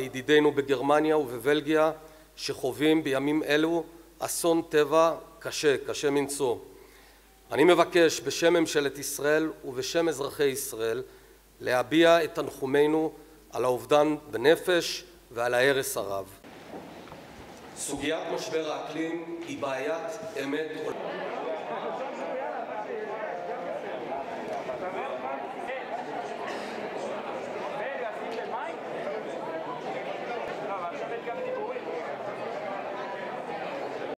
ידידינו בגרמניה ובבלגיה שחווים בימים אלו אסון טבע קשה, קשה מנשוא. אני מבקש בשם ממשלת ישראל ובשם אזרחי ישראל להביע את תנחומינו על האובדן בנפש ועל ההרס הרב. סוגיית משבר האקלים היא בעיית אמת עולמית